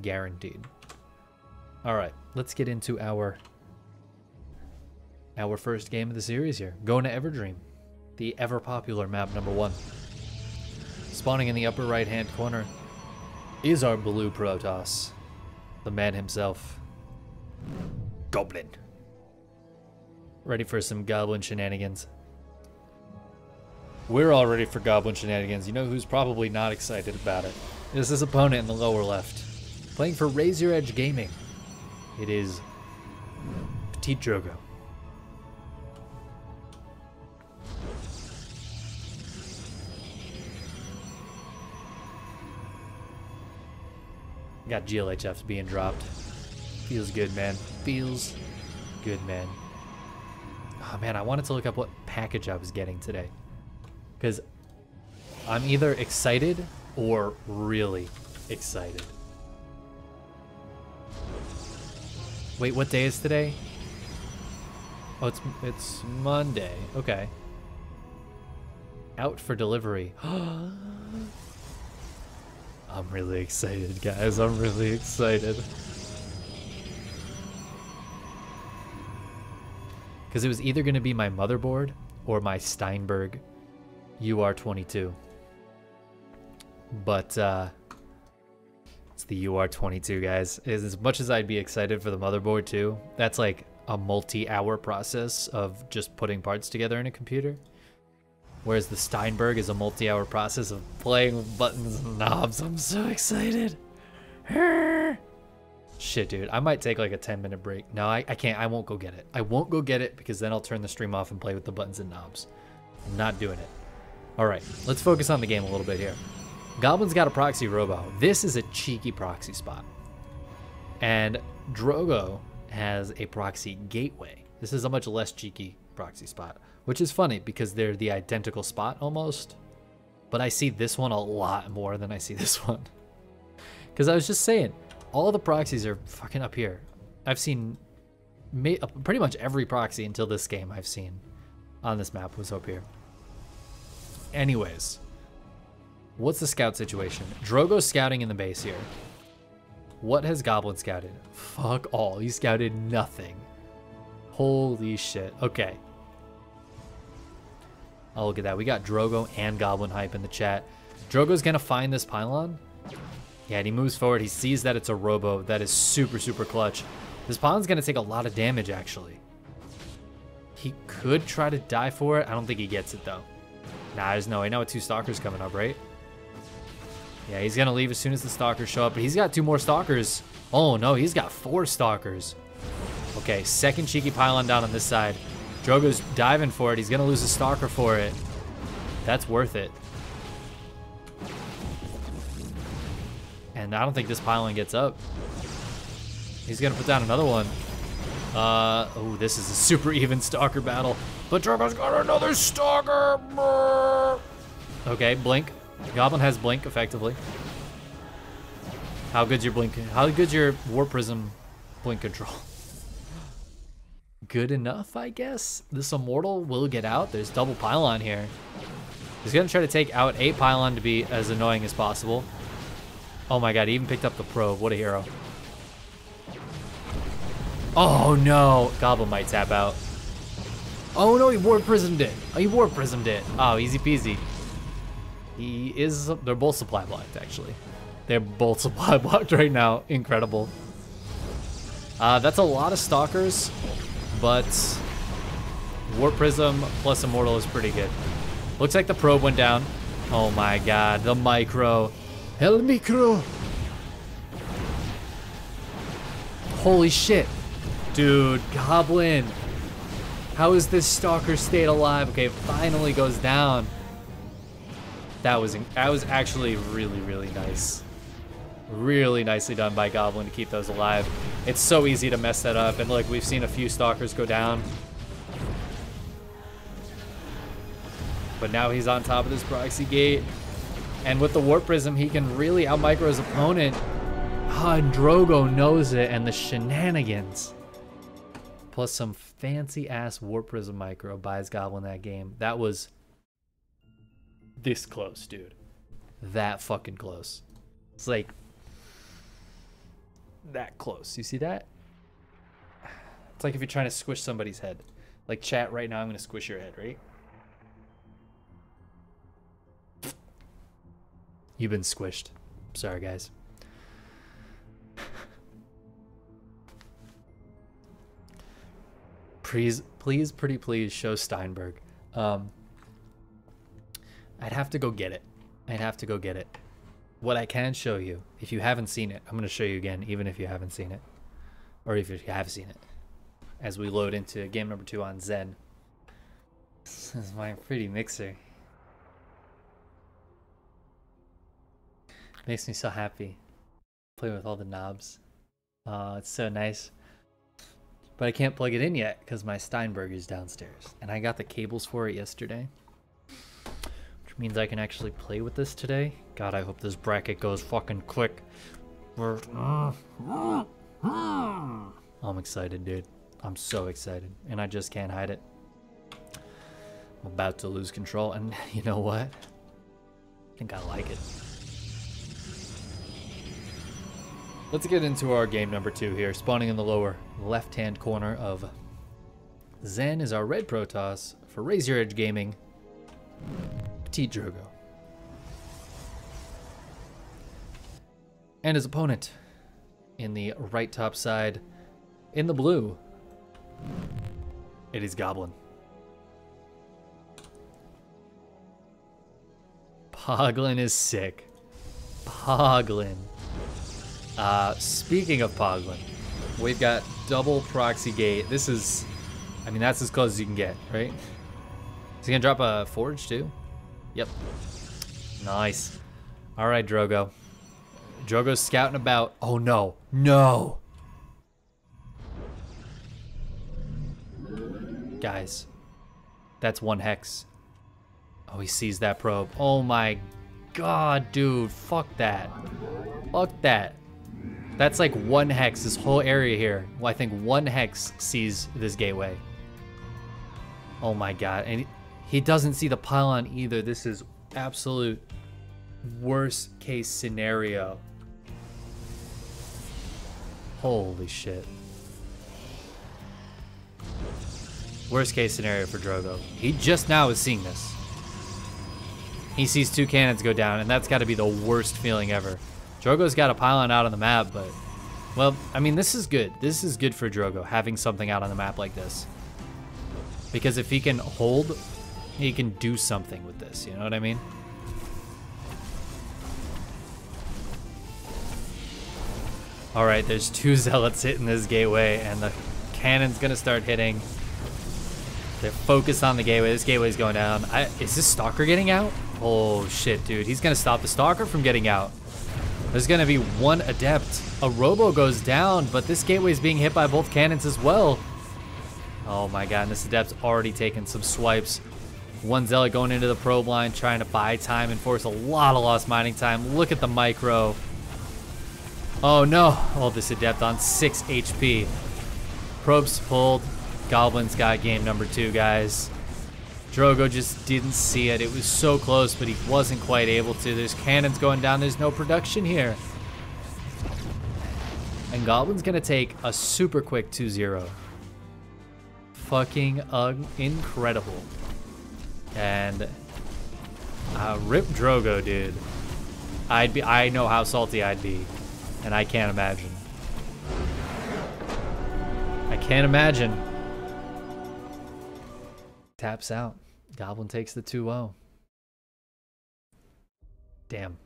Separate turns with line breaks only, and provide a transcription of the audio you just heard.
Guaranteed. All right, let's get into our our first game of the series here. Going to Everdream, the ever popular map number one. Spawning in the upper right hand corner is our blue Protoss, the man himself, Goblin. Ready for some Goblin shenanigans. We're all ready for Goblin shenanigans. You know who's probably not excited about it? Is his opponent in the lower left. Playing for Razor Edge Gaming. It is PtitDrogo. Got GLHFs being dropped. Feels good, man. Feels good, man. Oh, man, I wanted to look up what package I was getting today. Because I'm either excited or really excited. Wait, what day is today? Oh, it's it's Monday. Okay. Out for delivery. I'm really excited, guys. I'm really excited. Because it was either going to be my motherboard or my Steinberg UR22. But uh, the UR22, guys. Is as much as I'd be excited for the motherboard too, that's like a multi-hour process of just putting parts together in a computer. Whereas the Steinberg is a multi-hour process of playing with buttons and knobs. I'm so excited. Shit, dude. I might take like a 10 minute break. No, I, I can't. I won't go get it. I won't go get it because then I'll turn the stream off and play with the buttons and knobs. I'm not doing it. All right, let's focus on the game a little bit here. Goblin's got a proxy robo. This is a cheeky proxy spot. And Drogo has a proxy gateway. This is a much less cheeky proxy spot, which is funny because they're the identical spot almost. But I see this one a lot more than I see this one. Because I was just saying, all the proxies are fucking up here. I've seen pretty much every proxy until this game I've seen on this map was up here. Anyways, what's the scout situation? Drogo's scouting in the base here. What has Goblin scouted? Fuck all. He scouted nothing. Holy shit. Okay. Oh, look at that. We got Drogo and Goblin hype in the chat. Drogo's gonna find this pylon. Yeah, and he moves forward. He sees that it's a robo. That is super, super clutch. This pylon's gonna take a lot of damage, actually. He could try to die for it. I don't think he gets it, though. Nah, there's no way. Now with two stalkers coming up, right? Yeah, he's gonna leave as soon as the stalkers show up, but he's got two more stalkers. Oh no, he's got four stalkers. Okay, second cheeky pylon down on this side. Drogo's diving for it. He's gonna lose a stalker for it. That's worth it. And I don't think this pylon gets up. He's gonna put down another one. Uh, oh, this is a super even stalker battle. But Drogo's got another stalker. Okay, blink. Goblin has blink effectively. How good's your blink? How good's your warp prism blink control? Good enough, I guess. This immortal will get out. There's double pylon here. He's gonna try to take out a pylon to be as annoying as possible. Oh my god, he even picked up the probe. What a hero. Oh no, Goblin might tap out. Oh no, he warp prismed it. Oh, he warp prismed it. Oh, easy peasy. He is, they're both supply blocked actually. They're both supply blocked right now. Incredible. Uh, that's a lot of stalkers, but Warp Prism plus Immortal is pretty good. Looks like the probe went down. Oh my god, the micro. El micro. Holy shit. Dude, Goblin. How is this Stalker stayed alive? Okay, finally goes down. That was that was actually really, really nice. Really nicely done by Goblin to keep those alive. It's so easy to mess that up, and look, we've seen a few Stalkers go down. But now he's on top of this proxy gate. And with the Warp Prism, he can really outmicro his opponent. Ah, and Drogo knows it, and the shenanigans. Plus some fancy-ass Warp Prism micro buys Goblin that game. That was this close, dude. That fucking close. It's like that close. You see that? It's like if you're trying to squish somebody's head. Like chat right now, I'm gonna squish your head, right? You've been squished. Sorry, guys. please, please, pretty please show Steinberg. Um, I'd have to go get it. I'd have to go get it. What I can show you, if you haven't seen it, I'm going to show you again, even if you haven't seen it. Or if you have seen it. As we load into game number two on Zen. This is my pretty mixer. Makes me so happy. Play with all the knobs. Oh, it's so nice. But I can't plug it in yet because my Steinberg is downstairs. And I got the cables for it yesterday. Means I can actually play with this today. God, I hope this bracket goes fucking quick. I'm excited, dude. I'm so excited. And I just can't hide it. I'm about to lose control. And you know what? I think I like it. Let's get into our game number two here. Spawning in the lower left-hand corner of Zen is our red Protoss for Razor Edge Gaming, PtitDrogo. And his opponent in the right top side, in the blue, it is Goblin. Poglin is sick. Poglin. Uh, speaking of Poglin, we've got double proxy gate. This is, I mean, that's as close as you can get, right? Is he gonna drop a forge too? Yep. Nice. All right, Drogo. Drogo's scouting about. Oh no, no. Guys, that's one hex. Oh, he sees that probe. Oh my god, dude. Fuck that. Fuck that. That's like one hex, this whole area here. Well, I think one hex sees this gateway. Oh my god. And he doesn't see the pylon either. This is absolute worst case scenario. Holy shit. Worst case scenario for Drogo. He just now is seeing this. He sees two cannons go down, and that's got to be the worst feeling ever. Drogo's got a pylon out on the map, but... Well, I mean, this is good. This is good for Drogo, having something out on the map like this. Because if he can hold, he can do something with this, you know what I mean? Alright, there's two Zealots hitting this gateway, and the cannon's gonna start hitting. They're focused on the gateway. This gateway's going down. I, is this Stalker getting out? Oh, shit, dude. He's gonna stop the Stalker from getting out. There's gonna be one Adept. A Robo goes down, but this gateway's being hit by both cannons as well. Oh my god, and this Adept's already taken some swipes. One Zealot going into the probe line, trying to buy time and force a lot of lost mining time. Look at the micro. Oh no. Oh, this Adept on 6 HP. Probes pulled. Goblin's got game number two, guys. Drogo just didn't see it. It was so close, but he wasn't quite able to. There's cannons going down. There's no production here. And Goblin's going to take a super quick 2-0. Fucking incredible. And uh, rip Drogo, dude. I'd be. I know how salty I'd be, and I can't imagine. I can't imagine. Taps out. Goblin takes the 2-0. Damn.